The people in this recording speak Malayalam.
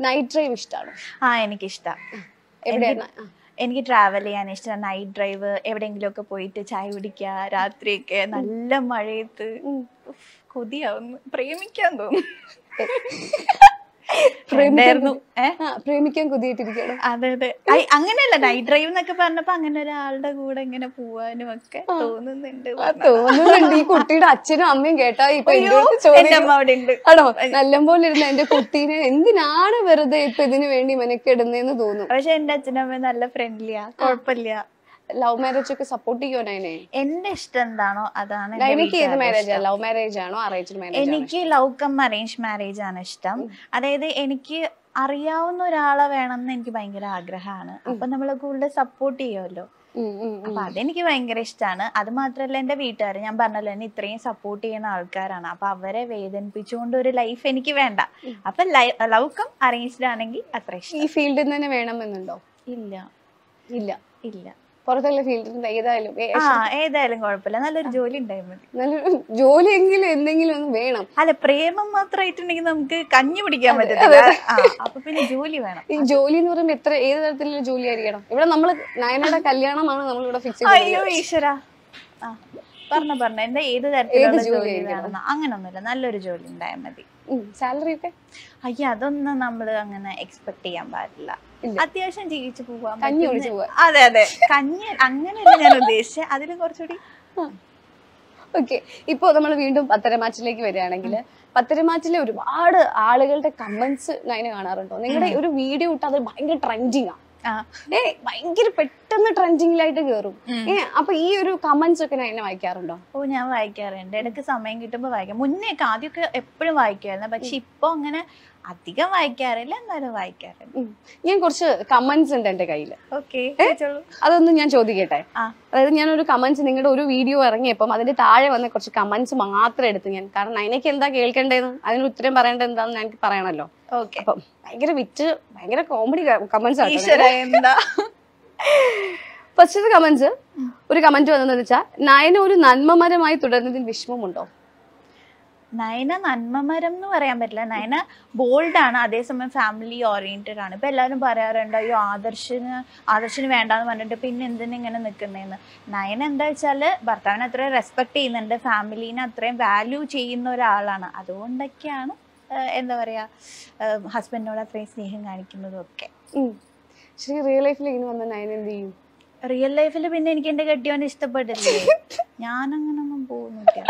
നൈറ്റ് ഡ്രൈവ് ഇഷ്ടമാണ് ആ എനിക്കിഷ്ടം. എനിക്ക് ട്രാവൽ ചെയ്യാൻ ഇഷ്ടമാണ് നൈറ്റ് ഡ്രൈവ് എവിടെയെങ്കിലുമൊക്കെ പോയിട്ട് ചായ കുടിക്കുക രാത്രിയൊക്കെ നല്ല മഴയത്ത്. കൊതിയാവുന്നു. പ്രേമിക്കാൻ തോന്നുന്നു. പ്രേമിക്കാൻ കുതിയിട്ടിരിക്കണം അതെ അതെ. അങ്ങനെയല്ല നൈറ്റ് ഡ്രൈവ് എന്നൊക്കെ പറഞ്ഞപ്പോ അങ്ങനെ ഒരാളുടെ കൂടെ ഇങ്ങനെ പോവാനും ഒക്കെ തോന്നുന്നുണ്ട്. തോന്നുന്നുണ്ട്. ഈ കുട്ടിയുടെ അച്ഛനും അമ്മയും കേട്ടാ ഇപ്പൊ ആണോ? നല്ലപോലെ ഇരുന്ന എന്റെ കുട്ടീനെ എന്തിനാണ് വെറുതെ ഇപ്പൊ ഇതിനു വേണ്ടി മെനക്കെടുന്നേന്ന് തോന്നും. പക്ഷെ എന്റെ അച്ഛനും അമ്മയും നല്ല ഫ്രണ്ട്ലിയാ കുഴപ്പമില്ല. ലവ് മാരേജ് ഒക്കെ സപ്പോർട്ട് ചെയ്യോ നൈനെ? എന്റെ ഇഷ്ടം എന്താണോ അതാണ് എനിക്ക് ഏത് മാരേജ് ലവ് മാരേജ് ആണോ? അറേഞ്ച് മാരേജ് എനിക്ക് ലവ് കം അറേഞ്ച് മാരേജ് ആണ് ഇഷ്ടം. അതായത് എനിക്ക് അറിയാവുന്ന ഒരാളെ വേണമെന്ന് എനിക്ക് ഭയങ്കര ആഗ്രഹമാണ്. അപ്പൊ നമ്മൾ കൂടുതൽ സപ്പോർട്ട് ചെയ്യുമല്ലോ അപ്പൊ അതെനിക്ക് ഭയങ്കര ഇഷ്ടമാണ് അത് മാത്രല്ല എന്റെ വീട്ടുകാർ ഞാൻ പറഞ്ഞല്ലോ എന്നെ ഇത്രയും സപ്പോർട്ട് ചെയ്യുന്ന ആൾക്കാരാണ്. അപ്പൊ അവരെ വേദനിപ്പിച്ചുകൊണ്ട് ഒരു ലൈഫ് എനിക്ക് വേണ്ട. അപ്പൊ ലവ് കം അറേഞ്ച്ഡ് ആണെങ്കിൽ അത്ര ഇഷ്ടം. ഈ ഫീൽഡിൽ തന്നെ വേണമെന്നുണ്ടോ? ഇല്ല. ഇല്ല. ഇല്ല. പുറത്തുള്ള ഫീൽഡിൽ ഏതായാലും ഏതായാലും കുഴപ്പമില്ല. നല്ലൊരു ജോലി ഉണ്ടായാൽ മതി നല്ലൊരു ജോലിയെങ്കിലും എന്തെങ്കിലും ഒന്ന് വേണം. അല്ല പ്രേമം മാത്രമായിട്ടുണ്ടെങ്കിൽ നമുക്ക് കഞ്ഞി പിടിക്കാൻ പറ്റില്ല അപ്പൊ പിന്നെ ജോലി വേണം. ഈ ജോലി എന്ന് പറയുമ്പോൾ എത്ര ഏത് തരത്തിലുള്ള ജോലി ആയിരിക്കണം? ഇവിടെ നമ്മൾ നയനയുടെ കല്യാണമാണ് നമ്മൾ ഇവിടെ ഫിക്സ് അയ്യോ ഈശ്വര. ആ. പറഞ്ഞ പറഞ്ഞ. എന്താ ഏത് തരത്തിലുള്ള ജോലി വേണമെന്ന് അങ്ങനൊന്നുമില്ല. നല്ലൊരു ജോലി ഉണ്ടായാൽ മതി. സാലറി ഒക്കെ അയ്യ അതൊന്നും നമ്മൾ അങ്ങനെ എക്സ്പെക്ട് ചെയ്യാൻ പാടില്ല. അത്യാവശ്യം ജീവിച്ചു പോവാൻ അതെ അതെ. കഞ്ഞി അങ്ങനെയല്ല ഞാൻ ഉദ്ദേശിച്ചത് അതിൽ കുറച്ചുകൂടി. ഓക്കെ. ഇപ്പോ നമ്മൾ വീണ്ടും പത്തരമാച്ചിലേക്ക് വരികയാണെങ്കിൽ പത്തരമാച്ചിലെ ഒരുപാട് ആളുകളുടെ കമന്റ്സ് ഞാൻ കാണാറുണ്ടോ. നിങ്ങളുടെ ഒരു വീഡിയോ ഇട്ട് അത് ഭയങ്കര ട്രെൻഡിങ് ആ ആ. ഏ ഭയങ്കര പെട്ടെന്ന് ട്രെൻഡിങ്ങിലായിട്ട് കേറും. ഏ അപ്പൊ ഈ ഒരു കമന്റ്സ് ഒക്കെ ഞാൻ വായിക്കാറുണ്ടോ? ഓ ഞാൻ വായിക്കാറുണ്ട്. ഇടയ്ക്ക് സമയം കിട്ടുമ്പോൾ വായിക്കാം. മുന്നേ ഒക്കെ ആദ്യമൊക്കെ എപ്പോഴും വായിക്കുമായിരുന്നു പക്ഷെ ഇപ്പൊ അങ്ങനെ അധികം വായിക്കാറില്ല എന്നാലും വായിക്കാറുണ്ട്. ഞാൻ കുറച്ച് കമന്റ്സ് ഉണ്ട് എന്റെ കയ്യിൽ. ഓക്കെ അതൊന്നും ഞാൻ ചോദിക്കട്ടെ? അതായത് ഞാൻ ഒരു കമന്റ്സ് നിങ്ങളുടെ ഒരു വീഡിയോ ഇറങ്ങിയപ്പം അതിന്റെ താഴെ വന്ന കുറച്ച് കമന്റ്സ് മാത്രം എടുത്തു ഞാൻ കാരണം അതിനൊക്കെ എന്താ കേൾക്കേണ്ടതെന്ന്? അതിന് ഉത്തരം പറയേണ്ടത് എന്താന്ന് എനിക്ക് പറയണല്ലോ ഓക്കെ. അപ്പം ഭയങ്കര വിറ്റ് ഭയങ്കര കോമഡി കമന്റ്സ് ആണ് ഫസ്റ്റത്തെ കമന്റ്സ് ഒരു കമന്റ് വന്നതെന്ന് വെച്ചാൽ നയന ഒരു നന്മമരമായി തുടരുന്നതിൽ വിഷമമുണ്ടോ? നയന നന്മമരം എന്ന് പറയാൻ പറ്റില്ല. നയന ബോൾഡ് ആണ്. അതേസമയം ഫാമിലി ഓറിയന്റഡ് ആണ്. ഇപ്പൊ എല്ലാവരും പറയാറുണ്ട് അയ്യോ ആദർശിന് ആദർശിന് വേണ്ടാന്ന് പറഞ്ഞിട്ട് പിന്നെ എന്തിനു ഇങ്ങനെ നിൽക്കുന്നതെന്ന് നയന എന്താ വെച്ചാൽ ഭർത്താവിനെ അത്രയും റെസ്പെക്ട് ചെയ്യുന്നുണ്ട്. ഫാമിലീനെ അത്രയും വാല്യൂ ചെയ്യുന്ന ഒരാളാണ്. അതുകൊണ്ടൊക്കെയാണ് എന്താ പറയാ ഹസ്ബൻഡിനോട് അത്രയും സ്നേഹം കാണിക്കുന്നതും ഒക്കെ ശരി റിയൽ ലൈഫിൽ ഇങ്ങനെ വന്ന നയന എന്ത് ചെയ്യും? റിയൽ ലൈഫിൽ പിന്നെ എനിക്ക് എന്റെ കെട്ടിയോനെ ഇഷ്ടപ്പെട്ടില്ലേ ഞാനങ്ങനൊന്നും പോകുന്നില്ല.